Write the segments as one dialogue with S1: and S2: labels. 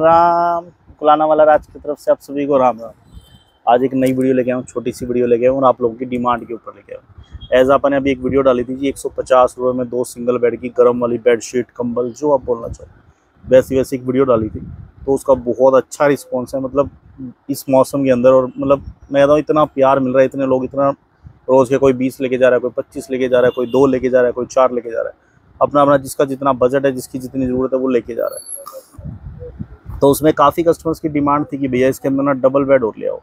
S1: राम कुलाना वाला राज की तरफ़ से आप सभी को राम राम। आज एक नई वीडियो लेके आऊँ छोटी सी वीडियो लेके आऊँ और आप लोगों की डिमांड के ऊपर लेके हूँ। एज अपन ने अभी एक वीडियो डाली थी जी, एक सौ में दो सिंगल बेड की गर्म वाली बेड शीट कंबल, जो आप बोलना चाहो। वैसी वैसी एक वीडियो डाली थी तो उसका बहुत अच्छा रिस्पॉन्स है। मतलब इस मौसम के अंदर और मतलब मैं कहता हूँ, इतना प्यार मिल रहा है, इतने लोग इतना रोज़ के कोई बीस लेके जा रहा है, कोई पच्चीस लेके जा रहा है, कोई दो लेके जा रहा है, कोई चार लेके जा रहा है। अपना अपना जिसका जितना बजट है, जिसकी जितनी ज़रूरत है, वो लेके जा रहा है। तो उसमें काफ़ी कस्टमर्स की डिमांड थी कि भैया इसके अंदर ना डबल बेड और ले आओ।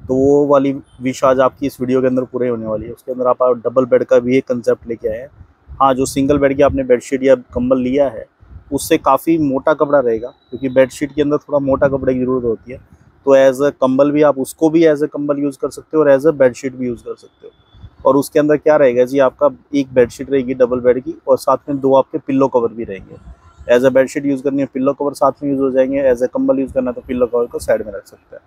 S1: तो वो वाली विश आज आपकी इस वीडियो के अंदर पूरे होने वाली है। उसके अंदर आप डबल बेड का भी एक कंसेप्ट लेके आए हैं। हाँ जो सिंगल बेड की आपने बेडशीट या कंबल लिया है, उससे काफ़ी मोटा कपड़ा रहेगा, क्योंकि बेडशीट के अंदर थोड़ा मोटा कपड़े की ज़रूरत होती है। तो एज अ कंबल भी आप उसको भी एज अ कंबल यूज़ कर सकते हो और एज अ बेडशीट भी यूज़ कर सकते हो। और उसके अंदर क्या रहेगा जी, आपका एक बेडशीट रहेगी डबल बेड की और साथ में दो आपके पिल्लो कवर भी रहेंगे। एज अ बेडशीट यूज़ करनी है पिल्लो कवर साथ में यूज़ हो जाएँगे. एज अ कंबल यूज़ करना है तो पिल्लो कवर को साइड में रख सकते हैं।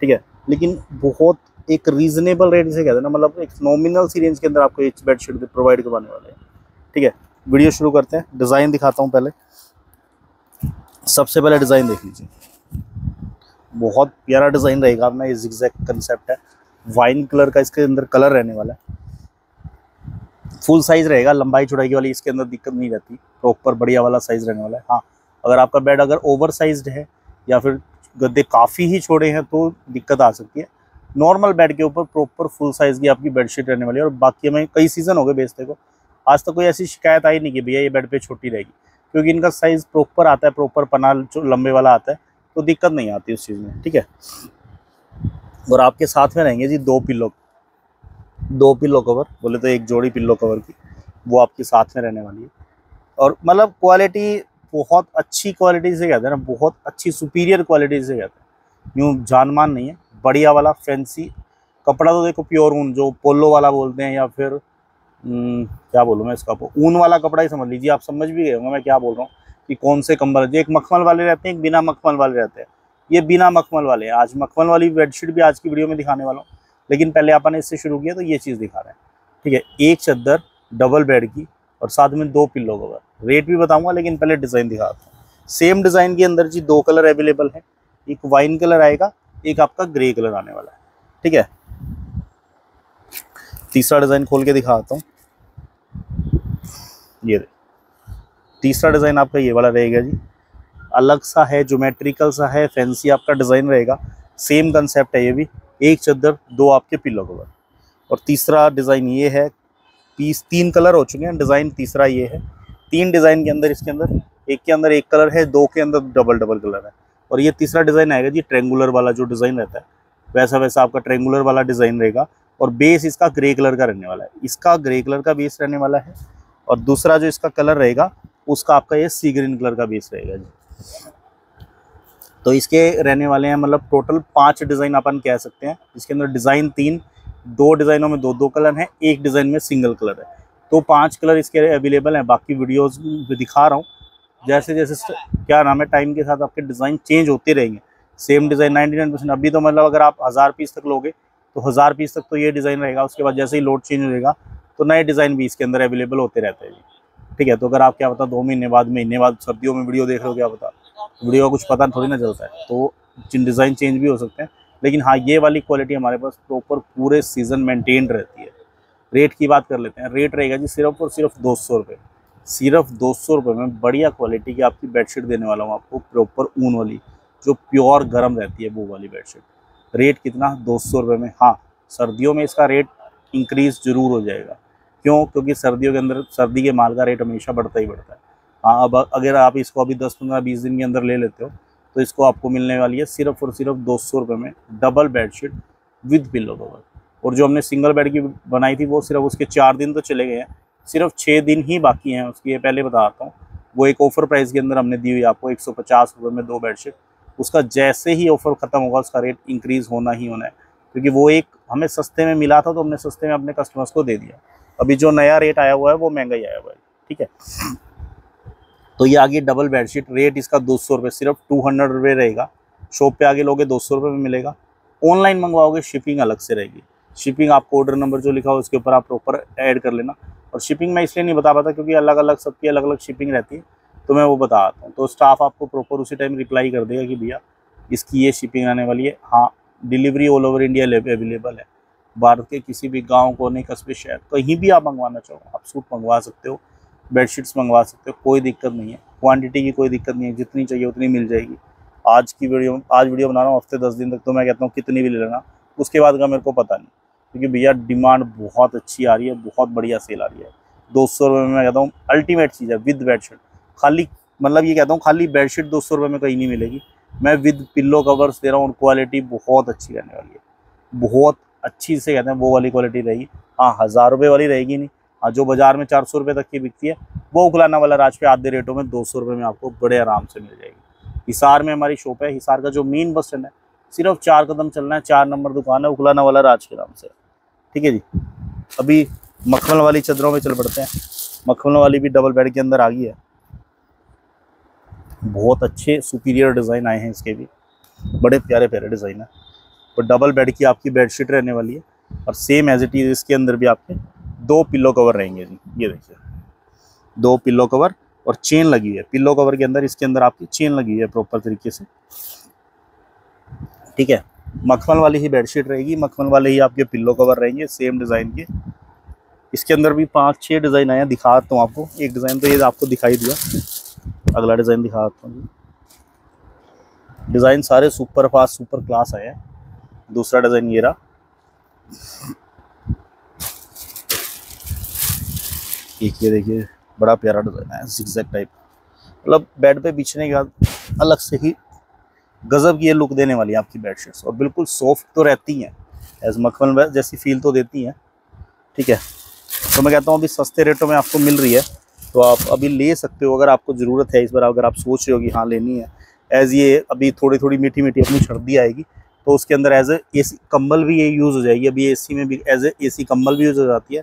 S1: ठीक है? लेकिन बहुत एक रीजनेबल रेट से कहते हैं ना मतलब एक नॉमिनल सी रेंज के अंदर आपको एक बेडशीट प्रोवाइड करवाने वाले हैं। ठीक है? वीडियो शुरू करते हैं. डिज़ाइन दिखाता हूँ पहले। सबसे पहले डिज़ाइन देख लीजिए। बहुत प्यारा डिज़ाइन रहेगा अपना, ये जिग्जैक्ट कंसेप्ट है। वाइन कलर का इसके अंदर कलर रहने वाला है। फुल साइज़ रहेगा, लंबाई चौड़ाई वाली, इसके अंदर दिक्कत नहीं रहती। प्रॉपर बढ़िया वाला साइज़ रहने वाला है। हाँ अगर आपका बेड अगर ओवर साइज़ है, या फिर गद्दे काफ़ी ही छोड़े हैं तो दिक्कत आ सकती है। नॉर्मल बेड के ऊपर प्रॉपर फुल साइज़ की आपकी बेडशीट रहने वाली है, और बाकी हमें कई सीज़न हो गए बेचते को। आज तक कोई ऐसी शिकायत आई नहीं कि भैया ये बेड पे छोटी रहेगी, क्योंकि इनका साइज़ प्रॉपर आता है प्रॉपर पना लंबे वाला आता है तो दिक्कत नहीं आती उस चीज़ में, ठीक है? और आपके साथ में रहेंगे जी दो पिल्लो दो पिल्लो कवर बोले तो एक जोड़ी पिल्लो कवर की वो आपके साथ में रहने वाली है। और मतलब क्वालिटी बहुत अच्छी क्वालिटी से कहते हैं ना बहुत अच्छी सुपीरियर क्वालिटी से कहते हैं। यूँ जानमान नहीं है बढ़िया वाला फैंसी कपड़ा तो देखो प्योर ऊन जो पोलो वाला बोलते हैं या फिर हम्म, क्या बोलूँ मैं इसका ऊन वाला कपड़ा ही समझ लीजिए आप समझ भी गए होंगे मैं क्या बोल रहा हूँ कि कौन से कंबल जो एक मखमल वाले रहते हैं एक बिना मखमल वाले रहते हैं। ये बिना मखमल वाले हैं। आज मखमल वाली बेडशीट भी आज की वीडियो में दिखाने वाला हूँ। लेकिन पहले अपन इससे शुरू किया तो ये चीज़ दिखा रहे हैं। ठीक है, एक चद्दर डबल बेड की और साथ में दो पिल्लो कवर रेट भी बताऊँगा, लेकिन पहले डिज़ाइन दिखाता हूँ। सेम डिज़ाइन के अंदर जी दो कलर अवेलेबल है। एक वाइन कलर आएगा, एक आपका ग्रे कलर आने वाला है। ठीक है? तीसरा डिज़ाइन खोल के दिखाता हूँ। ये तीसरा डिज़ाइन आपका ये वाला रहेगा जी। अलग सा है जोमेट्रिकल सा है फैंसी आपका डिज़ाइन रहेगा। सेम कंसेप्ट है ये भी। एक चद्दर, दो आपके पिल्लो कवर और तीसरा डिज़ाइन ये है, पीस तीन कलर हो चुके हैं डिज़ाइन तीसरा ये है। तीन डिज़ाइन के अंदर, इसके अंदर, एक के अंदर एक कलर है, दो के अंदर डबल डबल कलर है। और ये तीसरा डिज़ाइन आएगा जी ट्रेंगुलर वाला जो डिज़ाइन रहता है। वैसा वैसा आपका ट्रेंगुलर वाला डिज़ाइन रहेगा। और बेस इसका ग्रे कलर का रहने वाला है। इसका ग्रे कलर का बेस रहने वाला है। और दूसरा जो इसका कलर रहेगा, उसका आपका ये सी ग्रीन कलर का बेस रहेगा जी। तो इसके रहने वाले हैं मतलब टोटल पाँच डिज़ाइन अपन कह सकते हैं। इसके अंदर डिज़ाइन तीन, दो डिज़ाइनों में दो दो कलर हैं, एक डिज़ाइन में सिंगल कलर है। तो पाँच कलर इसके अवेलेबल हैं। बाकी वीडियोस में दिखा रहा हूँ। जैसे जैसे क्या नाम है टाइम के साथ आपके डिज़ाइन चेंज होते रहेंगे। Same design ninety nine percent अभी तो मतलब अगर आप हज़ार पीस तक लोगे तो हज़ार पीस तक तो ये डिज़ाइन रहेगा। उसके बाद जैसे ही लोड चेंज हो जाएगा तो नए डिज़ाइन भी इसके अंदर अवेलेबल होते रहते हैं। ठीक है तो अगर आप क्या पता, दो महीने बाद महीने बाद सर्दियों में वीडियो देख रहे हो, क्या पता। वीडियो का कुछ पता थोड़ी ना चलता है। तो जिन डिज़ाइन चेंज भी हो सकते हैं। लेकिन हाँ ये वाली क्वालिटी हमारे पास प्रॉपर पूरे सीज़न मेंटेन रहती है। रेट की बात कर लेते हैं। रेट रहेगा जी सिर्फ़ और सिर्फ़ दो सौ रुपये सिर्फ़ दो सौ रुपये में बढ़िया क्वालिटी की आपकी बेडशीट देने वाला हूँ आपको प्रॉपर ऊन वाली, जो प्योर गर्म रहती है वो वाली बेडशीट रेट कितना? दो सौ रुपये में। हाँ सर्दियों में इसका रेट इंक्रीज़ ज़रूर हो जाएगा। क्यों? क्योंकि सर्दियों के अंदर, सर्दी के माल का रेट हमेशा बढ़ता ही बढ़ता है हाँ। अब अगर आप इसको अभी दस पंद्रह बीस दिन के अंदर ले लेते हो तो इसको आपको मिलने वाली है सिर्फ़ और सिर्फ़ दो सौ रुपये में double bedsheet with pillow cover. और जो हमने सिंगल बेड की बनाई थी, वो सिर्फ़ उसके चार दिन तो चले गए हैं, सिर्फ़ छः दिन ही बाकी हैं उसकी, ये पहले बताता हूँ। वो एक ऑफ़र प्राइस के अंदर हमने दी हुई आपको एक सौ में दो बेडशीट। उसका जैसे ही ऑफ़र ख़त्म होगा, उसका रेट इंक्रीज़ होना ही होना है, क्योंकि वो एक हमें सस्ते में मिला था तो हमने सस्ते में अपने कस्टमर्स को दे दिया। अभी जो नया रेट आया हुआ है, वो महँगा ही आया हुआ है, ठीक है? तो ये आगे डबल बेडशीट रेट इसका दो सौ रुपये सिर्फ़ टू हंड्रेड रुपये रहेगा। शॉप पे आगे लोगे, दो सौ रुपये में मिलेगा। ऑनलाइन मंगवाओगे शिपिंग अलग से रहेगी। शिपिंग आपको ऑर्डर नंबर जो लिखा हो, उसके ऊपर आप प्रॉपर ऐड कर लेना। और शिपिंग मैं इसलिए नहीं बता पाता क्योंकि अलग अलग सबकी अलग अलग शिपिंग रहती है। तो मैं वो बताता हूँ। तो स्टाफ आपको प्रॉपर उसी टाइम रिप्लाई कर देगा कि भैया, इसकी ये शिपिंग आने वाली है। हाँ delivery all over India available है। भारत के किसी भी गाँव, कोने, कस्बे, शहर, कहीं भी आप मंगवाना चाहो, आप सूट मंगवा सकते हो। बेडशीट्स मंगवा सकते हो, कोई दिक्कत नहीं है। क्वांटिटी की कोई दिक्कत नहीं है, जितनी चाहिए उतनी मिल जाएगी। आज की वीडियो आज वीडियो बना रहा हूँ, हफ़्ते दस दिन तक तो मैं कहता हूँ कितनी भी ले लेना। उसके बाद का मेरे को पता नहीं, क्योंकि भैया डिमांड बहुत अच्छी आ रही है, बहुत बढ़िया सेल आ रही है। दो सौ रुपये में मैं कहता हूँ अल्टीमेट चीज़ है विद बेडशीट खाली मतलब ये कहता हूँ, खाली बेडशीट दो सौ रुपये में कहीं नहीं मिलेगी। मैं विद पिल्लो कवर्स दे रहा हूँ, और क्वालिटी बहुत अच्छी रहने वाली है। बहुत अच्छी से कहते हैं, वो वाली क्वालिटी रहेगी। हाँ हज़ार रुपये वाली रहेगी नहीं हाँ जो बाज़ार में चार सौ रुपये तक की बिकती है, वो उखलाना वाला राज पे आधे रेटों में दो सौ रुपये में आपको बड़े आराम से मिल जाएगी। हिसार में हमारी शॉप है, हिसार का जो मेन बस स्टैंड है, सिर्फ़ चार कदम चलना है, चार नंबर दुकान है उखलाना वाला राज के नाम से। ठीक है जी? अभी मखमल वाली चदरों में चल पड़ते हैं। मखमल वाली भी डबल बेड के अंदर आ गई है। बहुत अच्छे सुपीरियर डिज़ाइन आए हैं इसके भी। बड़े प्यारे प्यारे डिज़ाइन है। तो डबल बेड की आपकी बेडशीट रहने वाली है। और सेम एज इट इज़ इसके अंदर भी आपके दो पिल्लो कवर रहेंगे जी, ये देखिए। दो पिल्लो कवर और चेन लगी हुई है। पिल्लो कवर के अंदर, इसके अंदर आपकी चेन लगी हुई है प्रॉपर तरीके से। ठीक है? मखमल वाली ही बेडशीट रहेगी। मखमल वाले ही आपके पिल्लो कवर रहेंगे सेम डिज़ाइन के। इसके अंदर भी पाँच, छह डिज़ाइन हैं दिखाता हूँ आपको। एक डिज़ाइन तो ये आपको दिखाई दिया। अगला डिज़ाइन दिखाता हूँ डिज़ाइन सारे सुपर फास्ट सुपर क्लास आए हैं। दूसरा डिज़ाइन ये रहा। एक ये देखिए, बड़ा प्यारा डिज़ाइन है टाइप मतलब बेड पे बिछने के बाद अलग से ही गज़ब की ये लुक देने वाली है आपकी बेडशीट्स और बिल्कुल सॉफ्ट तो रहती हैं एज मखमल जैसी फील तो देती हैं। ठीक है? तो मैं कहता हूँ, अभी सस्ते रेटों में आपको मिल रही है। तो आप अभी ले सकते हो, अगर आपको ज़रूरत है, इस बार अगर आप सोच रहे हो कि हाँ लेनी है। एज़ ये अभी थोड़ी थोड़ी मीठी मीठी अपनी सर्दी आएगी तो उसके अंदर एज ए सी कम्बल भी ये यूज़ हो जाएगी। अभी एसी में भी एज ए सी कम्बल भी यूज़ हो जाती है।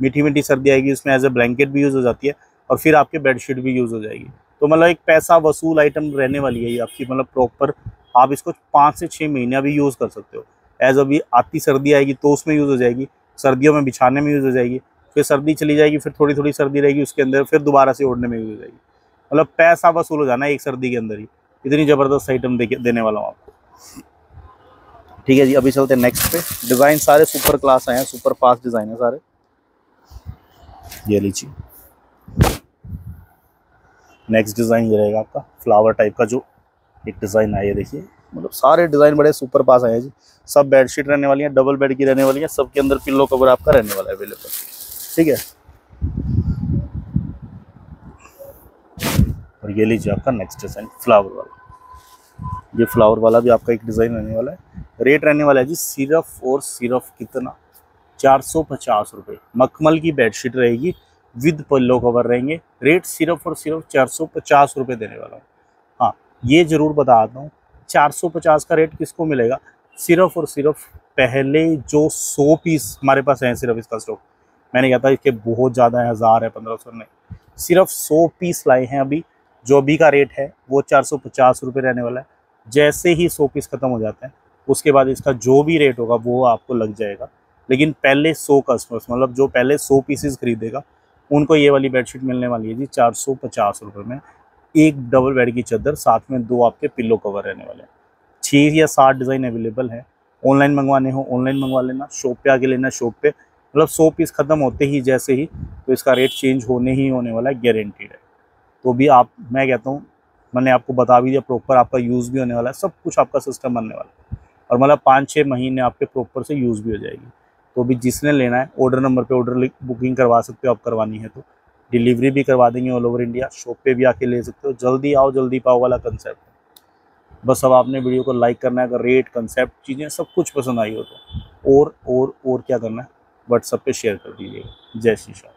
S1: मीठी मीठी सर्दी आएगी, उसमें एज ए ब्लैंकेट भी यूज़ हो जाती है और फिर आपके बेडशीट भी यूज़ हो जाएगी। तो मतलब एक पैसा वसूल आइटम रहने वाली है ये आपकी मतलब प्रॉपर आप इसको पाँच से छः महीने भी यूज़ कर सकते हो। एज अभी आती सर्दी आएगी तो उसमें यूज़ हो जाएगी, सर्दियों में बिछाने में यूज़ हो जाएगी, फिर सर्दी चली जाएगी, फिर थोड़ी थोड़ी सर्दी रहेगी, उसके अंदर फिर दोबारा से ओढ़ने में यूज़ हो जाएगी। मतलब पैसा वसूल हो जाना एक सर्दी के अंदर ही। इतनी ज़बरदस्त आइटम देने वाला हूँ आपको। ठीक है जी, अभी चलते हैं नेक्स्ट पे। डिज़ाइन सारे सुपर क्लास आए हैं सुपर फास्ट डिज़ाइन है सारे। ये लीजिए नेक्स्ट डिज़ाइन ये रहेगा आपका फ्लावर टाइप का जो एक डिज़ाइन आया देखिए। मतलब सारे डिज़ाइन बड़े सुपर पास आए हैं जी। सब बेडशीट रहने वाली है डबल बेड की रहने वाली है, सबके अंदर पिल्लो कवर आपका रहने वाला है अवेलेबल ठीक है? और ये लीजिए आपका नेक्स्ट डिज़ाइन फ्लावर वाला। ये फ्लावर वाला भी आपका एक डिज़ाइन रहने वाला है। रेट रहने वाला है जी सिर्फ़ और सिर्फ़ कितना? चार सौ पचास रुपये मखमल की बेडशीट रहेगी, विद पल्लो कवर रहेंगे। रेट सिर्फ़ और सिर्फ़ चार सौ पचास रुपये देने वाला हूँ। हाँ ये ज़रूर बताता हूँ, चार सौ पचास का रेट किसको मिलेगा? सिर्फ़ और सिर्फ़ पहले जो सौ पीस हमारे पास हैं सिर्फ़ इसका स्टॉक मैंने कहा था इसके बहुत ज़्यादा है, हज़ार है, पंद्रह सौ नहीं। सिर्फ़ सौ पीस लाए हैं अभी, जो अभी का रेट है, वो चार सौ पचास रुपये रहने वाला है। जैसे ही सौ पीस ख़त्म हो जाते हैं, उसके बाद इसका जो भी रेट होगा, वो आपको लग जाएगा। लेकिन पहले सौ कस्टमर्स मतलब जो पहले सौ पीसेस खरीदेगा, उनको ये वाली बेडशीट मिलने वाली है जी चार सौ पचास रुपये में। एक डबल बेड की चादर, साथ में दो आपके पिल्लो कवर रहने वाले हैं। छः या सात डिज़ाइन अवेलेबल है। ऑनलाइन मंगवाने हो ऑनलाइन मंगवा लेना शॉप पे आके लेना शॉप पे। मतलब सौ पीस ख़त्म होते ही जैसे ही तो इसका रेट चेंज होने ही होने वाला है गारंटीड है। तो भी आप, मैं कहता हूँ, मैंने आपको बता भी दिया प्रॉपर आपका यूज़ भी होने वाला है, सब कुछ आपका सिस्टम बनने वाला है। और मतलब पाँच छः महीने आपके प्रॉपर से यूज़ भी हो जाएगी। तो भी जिसने लेना है ऑर्डर नंबर पे ऑर्डर बुकिंग करवा सकते हो, आप करवानी है तो। डिलीवरी भी करवा देंगे ऑल ओवर इंडिया शॉप पे भी आके ले सकते हो। जल्दी आओ, जल्दी पाओ वाला कंसेप्ट बस अब आपने वीडियो को लाइक करना है, अगर रेट कंसेप्ट चीज़ें सब कुछ पसंद आई हो तो। और और और क्या करना है? व्हाट्सअप पे शेयर कर दीजिएगा। जय श्री शाह